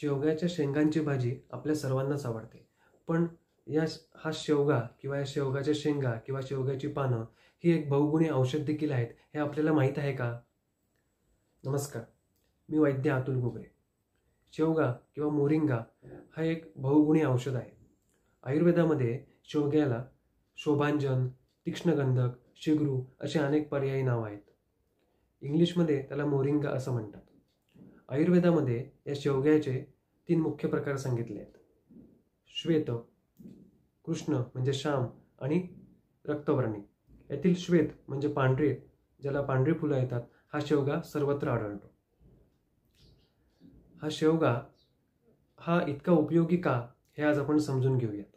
शेवग्याच्या शेंगांची भाजी आपल्या सर्वांनाच आवडते. पण या हा शेवगा किंवा या शेवगाच्या शेंगा किंवा शेवग्याची पानं ही एक बहुगुणी औषध देखील आहेत हे आपल्याला माहीत आहे का? नमस्कार. मी वैद्य अतुल गोगरे. शेवगा किंवा मोरिंगा हा एक बहुगुणी औषध आहे. आयुर्वेदामध्ये शेवग्याला शोभांजन तीक्ष्णगंधक शिगरू असे अनेक पर्यायी नाव आहेत. इंग्लिशमध्ये त्याला मोरिंगा असं म्हणतात. आयुर्वेदामध्ये या शेवग्याचे तीन मुख्य प्रकार सांगितले आहेत. श्वेत कृष्ण म्हणजे श्याम आणि रक्तवर्णी. यातील श्वेत म्हणजे पांढरे ज्याला पांढरी फुलं येतात हा शेवगा सर्वत्र आढळतो. हा शेवगा हा इतका उपयोगी का हे आज आपण समजून घेऊयात.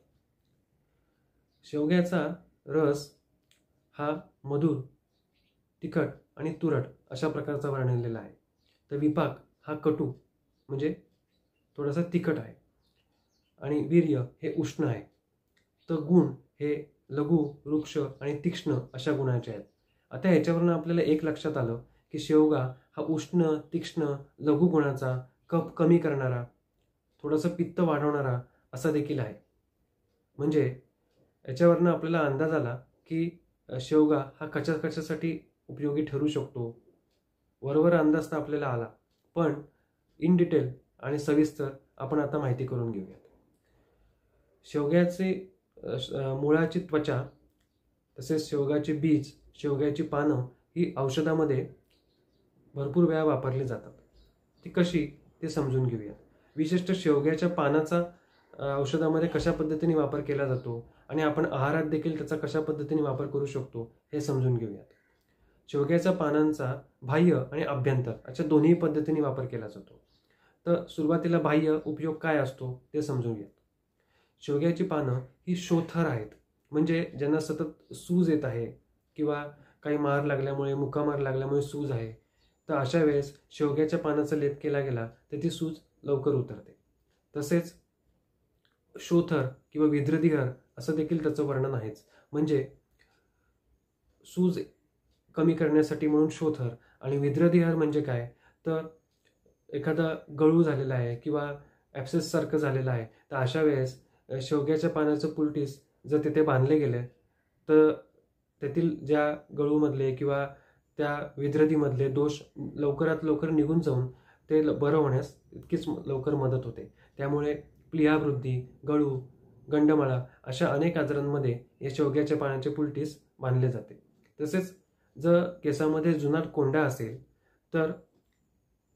शेवग्याचा रस हा मधुर तिखट आणि तुरट अशा प्रकारचा वर्णलेला आहे. तर विपाक हा कटू म्हणजे थोडासा तिखट आहे. आणि वीर्य हे उष्ण आहे. तर गुण हे लघु वृक्ष आणि तीक्ष्ण अशा गुणाचे आहेत. आता याच्यावरून आपल्याला एक लक्षात आलं की शेवगा हा उष्ण तीक्ष्ण लघु गुणाचा कप कमी करणारा थोडंसं पित्त वाढवणारा असा देखील आहे. म्हणजे याच्यावरनं आपल्याला अंदाज आला की शेवगा हा कशा कशासाठी उपयोगी ठरू शकतो? वरवर अंदाज तर आपल्याला आला. पण इन डिटेल आणि सविस्तर आपण आता माहिती करून घेऊयात. शेवग्याचे मुळाची त्वचा तसेच शेवगाचे बीज शेवग्याची पानं ही औषधामध्ये भरपूर वेळा वापरली जातात. ती कशी ते समजून घेऊयात. विशिष्ट शेवग्याच्या पानाचा औषधामध्ये कशा पद्धतीने वापर केला जातो आणि आपण आहारात देखील त्याचा कशा पद्धतीने वापर करू शकतो हे समजून घेऊयात. शेवग्याच्या पानांचा बाह्य आणि अभ्यंतर अशा दोन्ही पद्धतीने वापर केला जातो. तर सुरुवातीला बाह्य उपयोग काय असतो ते समजून घ्या शेवग्याची पानं ही शोथर आहेत. म्हणजे ज्यांना सतत सूज येत आहे किंवा काही मार लागल्यामुळे मुकामार लागल्यामुळे सूज आहे तर अशा वेळेस शेवग्याच्या पानाचा लेप केला गेला तर ती सूज लवकर उतरते. तसेच शोथर किंवा विद्रदिहर असं देखील त्याचं वर्णन आहेच. म्हणजे सूज कमी करण्यासाठी म्हणून शोथर आणि विद्रदिहर म्हणजे काय? तर एखादा गळू झालेला आहे किंवा ॲप्सेससारखं झालेलं आहे तर अशा वेळेस शेवग्याच्या पानाचं पुलटीस जर तिथे बांधले गेले तर तेथील ज्या गळूमधले किंवा त्या विद्रधीमधले दोष लवकरात लवकर निघून जाऊन ते बरं होण्यास इतकीच लवकर मदत होते. त्यामुळे प्लियावृद्धी गळू गंडमाळा अशा अनेक आजारांमध्ये या शेवग्याच्या पानाचे पुलटीस बांधले जाते. तसेच जर केसामध्ये जुनाट कोंडा असेल तर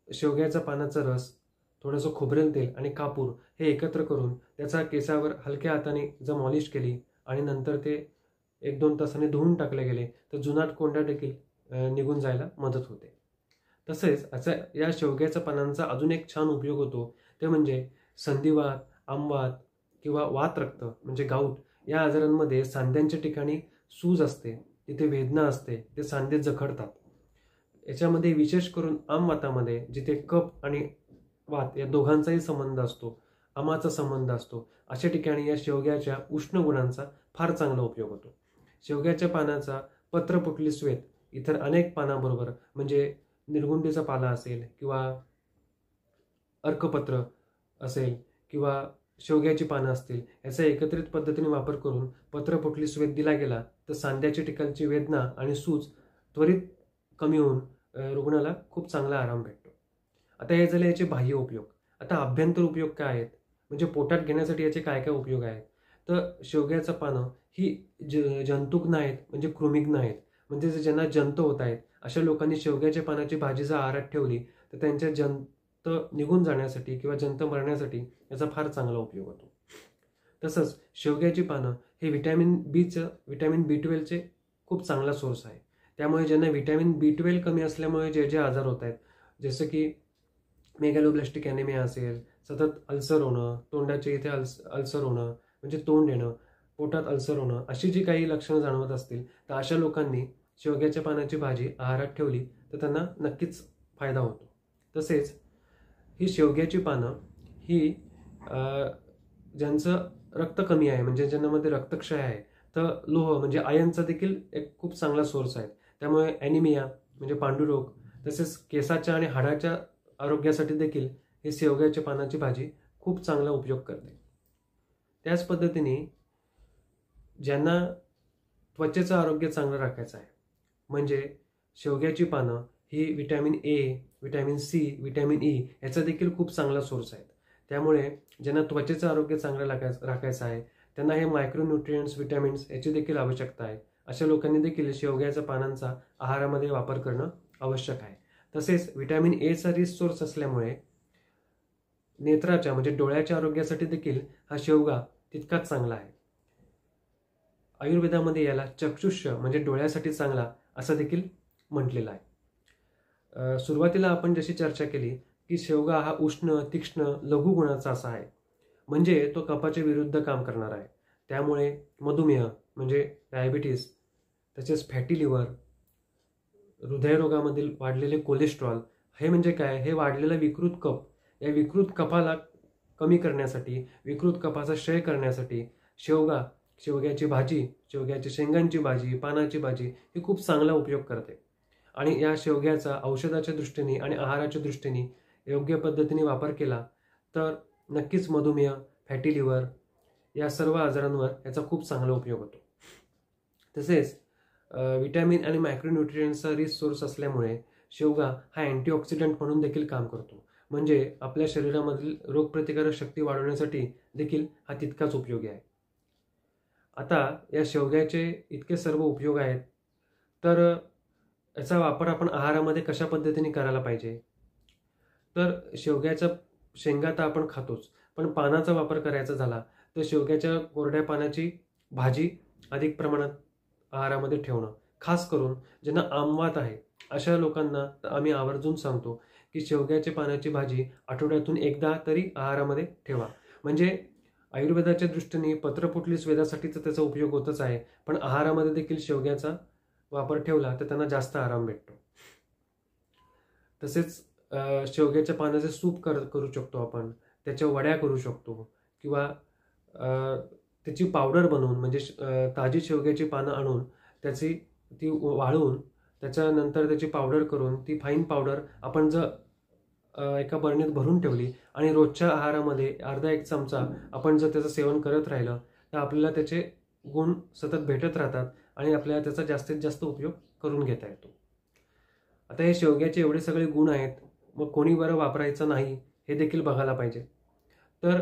शेवग्याच्या पानाचा रस थोडंसं खोबरेल तेल आणि कापूर हे एकत्र करून त्याचा केसावर हलक्या हाताने जर मॉलिश केली आणि नंतर ते एक दोन तासाने धुवून टाकले गेले तर जुनाट कोंडा देखील निघून जायला मदत होते. तसेच असा या शेवग्याच्या पानांचा अजून एक छान उपयोग होतो. ते म्हणजे संधिवात आंबात किंवा वातरक्त म्हणजे गाऊट या आजारांमध्ये सांध्यांच्या ठिकाणी सूज असते. जिथे वेदना असते ते सांधे जखडतात. याच्यामध्ये विशेष करून आमवातामध्ये जिथे कप आणि वात या दोघांचाही संबंध असतो आमाचा संबंध असतो अशा ठिकाणी या शेवग्याच्या उष्ण गुणांचा फार चांगला उपयोग होतो. शेवग्याच्या पानाचा पत्रपुटली स्वेत इतर अनेक पानाबरोबर म्हणजे निर्गुंडीचा पाला असेल किंवा अर्कपत्र असेल किंवा शेवग्याची पानं असतील याचा एकत्रित पद्धतीने वापर करून पत्रपोटलीस स्वेद दिला गेला तर सांध्याच्या ठिकाणची वेदना आणि सूज त्वरित कमी होऊन रुग्णाला खूप चांगला आराम भेटतो. आता हे झाले याचे बाह्य उपयोग. आता अभ्यंतर उपयोग काय आहेत? म्हणजे पोटात घेण्यासाठी याचे काय काय उपयोग आहेत? तर शेवग्याचं पानं ही ज जंतुक नाहीत म्हणजे कृमिग्न आहेत म्हणजे ज्यांना जंत होत आहेत अशा लोकांनी शेवग्याच्या पानाची भाजी जर आहारात ठेवली तर त्यांच्या जंत निघून जाण्यासाठी किंवा जंत मरण्यासाठी याचा फार चांगला उपयोग होतो. तसंच शेवग्याची पानं हे व्हिटॅमिन बीचं व्हिटॅमिन बी ट्वेल्वचे खूप चांगला सोर्स आहे. त्यामुळे ज्यांना व्हिटॅमिन बी ट्वेल्व कमी असल्यामुळे जे जे आजार होत आहेत जसं की मेगॅलोब्लॅस्टिक ॲनेमिया असेल सतत अल्सर होणं तोंडाचे इथे अल्स अल्सर होणं म्हणजे तोंड येणं पोटात अल्सर होणं अशी जी काही लक्षणं जाणवत असतील तर अशा लोकांनी शेवग्याच्या पानाची भाजी आहारात ठेवली तर त्यांना नक्कीच फायदा होतो. तसेच ही शेवग्याची पानं ही ज्यांचं रक्त कमी आहे म्हणजे ज्यांच्यामध्ये रक्तक्षय आहे तर लोह म्हणजे आयनचा देखील एक खूप चांगला सोर्स आहे. त्यामुळे ॲनिमिया म्हणजे पांडुरोग तसेच केसाच्या आणि हाडाच्या आरोग्यासाठी देखील ही शेवग्याच्या पानाची भाजी खूप चांगला उपयोग करते. त्याच पद्धतीने ज्यांना त्वचेचं आरोग्य चांगलं राखायचं आहे म्हणजे शेवग्याची पानं ही vitamin A vitamin C vitamin E याचा देखील खूप चांगला सोर्स आहे त्यामुळे ज्यांना त्वचेचं आरोग्य चांगलं राखायचं राखायचं आहे त्यांना हे मायक्रोन्युट्रियंट्स विटॅमिन्स याची देखील आवश्यकता आहे. अशा लोकांनी देखील शेवग्याच्या पानांचा आहारामध्ये वापर करणं आवश्यक आहे. तसेच विटॅमिन एचा रिस सोर्स असल्यामुळे नेत्राच्या म्हणजे डोळ्याच्या आरोग्यासाठी देखील हा शेवगा तितकाच चांगला आहे. आयुर्वेदामध्ये याला चक्षुष्य म्हणजे डोळ्यासाठी चांगला असं देखील म्हटलेलं आहे. सुरुवातीला आपण जशी चर्चा केली की शेवगा हा उष्ण तीक्ष्ण लघु गुणाचा असा आहे. म्हणजे तो कपाच्या विरुद्ध काम करणार आहे. त्यामुळे मधुमेह म्हणजे डायबिटीस तसेच फॅटी लिव्हर हृदयरोगामधील वाढलेले कोलेस्ट्रॉल हे म्हणजे काय? हे वाढलेला विकृत कप या विकृत कपाला कमी करण्यासाठी विकृत कपाचा क्षय करण्यासाठी शेवगा शेवग्याची भाजी शेवग्याची शेंगांची भाजी पानाची भाजी ही खूप चांगला उपयोग करते. आणि या शेवग्याचा औषधाच्या दृष्टीने आणि आहाराच्या दृष्टीने योग्य पद्धतीने वापर केला तर नक्कीच मधुमेह फॅटी लिव्हर या सर्व आजारांवर याचा खूप चांगला उपयोग होतो. तसेच विटॅमिन आणि मायक्रोन्युट्रियंटचा रिच सोर्स असल्यामुळे शेवगा हा अँटीऑक्सिडंट म्हणून देखील काम करतो. म्हणजे आपल्या शरीरामधील रोगप्रतिकारक शक्ती वाढवण्यासाठी देखील हा तितकाच उपयोगी आहे. आता या शेवग्याचे इतके सर्व उपयोग आहेत तर याचा वापर आपण आहारामध्ये कशा पद्धतीने करायला पाहिजे? तर शेवग्याचा शेंगा तर आपण खातोच पण पानाचा वापर करायचा झाला तर शेवग्याच्या कोरड्या पानाची भाजी अधिक प्रमाणात आहारामध्ये ठेवणं खास करून ज्यांना आमवात आहे अशा लोकांना आम्ही आवर्जून सांगतो की शेवग्याच्या पानाची भाजी आठवड्यातून एकदा तरी आहारामध्ये ठेवा. म्हणजे आयुर्वेदाच्या दृष्टीने पत्रपुटली वेदासाठी तर त्याचा उपयोग होतच आहे पण आहारामध्ये देखील शेवग्याचा वापर ठेवला तर त्यांना जास्त आराम भेटतो. तसेच शेवग्याच्या पानाचे सूप कर करू शकतो आपण. त्याच्या वड्या करू शकतो. किंवा त्याची पावडर बनवून म्हणजे ताजी शेवग्याची पानं आणून त्याची ती वाळवून त्याच्यानंतर त्याची पावडर करून ती फाईन पावडर आपण जर एका बरणीत भरून ठेवली आणि रोजच्या आहारामध्ये अर्धा एक चमचा आपण जर त्याचं सेवन करत राहिलं तर आपल्याला त्याचे गुण सतत भेटत राहतात आणि आपल्याला त्याचा जास्तीत जास्त उपयोग करून घेता येतो. आता हे शेवग्याचे एवढे सगळे गुण आहेत मग कोणी बरं वापरायचं नाही हे देखील बघायला पाहिजे. तर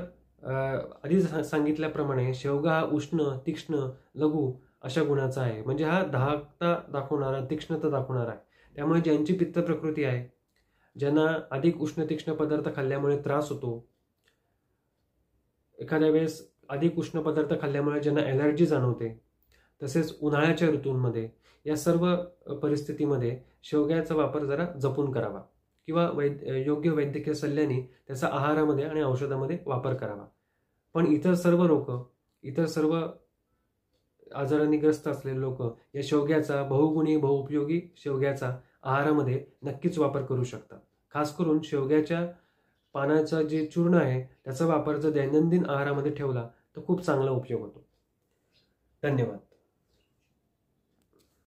आधी सांगितल्याप्रमाणे शेवगा हा उष्ण तीक्ष्ण लघु अशा गुणाचा आहे. म्हणजे हा दहाकता दाखवणारा तीक्ष्णता दाखवणारा आहे. त्यामुळे ज्यांची पित्त प्रकृती आहे ज्यांना अधिक उष्ण तीक्ष्ण पदार्थ खाल्ल्यामुळे त्रास होतो एखाद्या वेळेस अधिक उष्ण पदार्थ खाल्ल्यामुळे ज्यांना ॲलर्जी जाणवते तसेच उन्हाळ्याच्या ऋतूंमध्ये या सर्व परिस्थितीमध्ये शेवग्याचा वापर जरा जपून करावा किंवा वैद योग्य वैद्यकीय सल्ल्याने त्याचा आहारामध्ये आणि औषधामध्ये वापर करावा. पण इतर सर्व लोक इतर सर्व आजारांनी ग्रस्त असलेले लोक या शेवग्याचा बहुगुणी बहुउपयोगी शेवग्याचा आहारामध्ये नक्कीच वापर करू शकतात. खास करून शेवग्याच्या पानाचा जे चूर्ण आहे त्याचा वापर जर दैनंदिन आहारामध्ये ठेवला तर खूप चांगला उपयोग होतो. धन्यवाद.